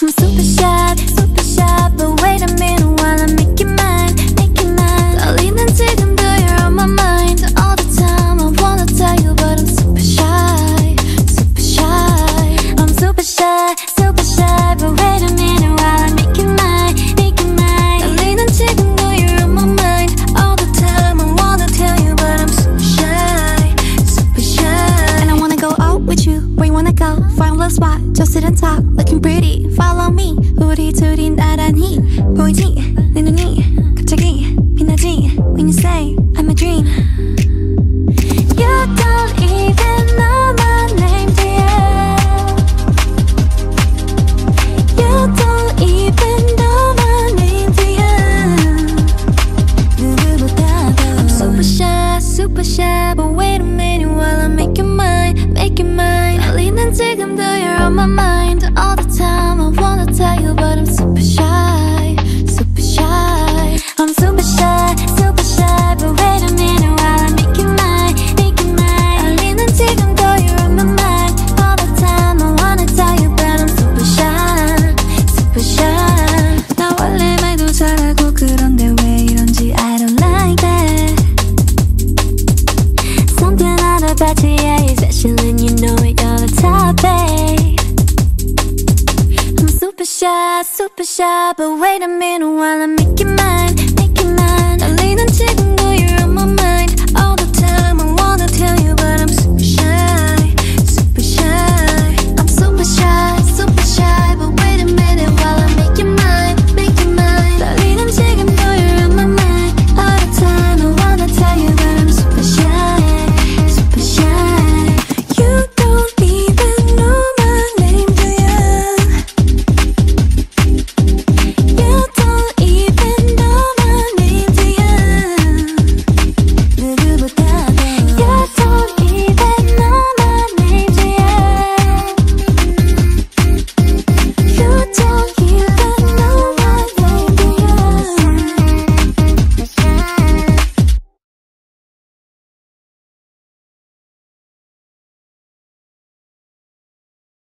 I'm super shy, Find a little spot Just sit and talk Looking pretty Follow me 우리 둘이 나란히 보이지? 내 눈이 갑자기 빛나지? When you say I'm a dream You don't even know my name dear You don't even know my name dear 누구보다도 I'm super shy, super shy But wait a minute while I make you mine, make you mine 떨리는 지금도 you're on my mind All the time I wanna tell you But I'm super shy, super shy I'm super shy, super shy But wait a minute while I make you mine, make you mine 떨리는 지금도 you're on my mind All the time I wanna tell you But I'm super shy, super shy 나 원래 말도 잘하고 그런데 왜 이런지 I don't like that Something out about you, yeah, you're special and you know it, you're the top, babe I'm super shy, super shy But wait a minute while I make you mine, make you mine 떨리는 지금도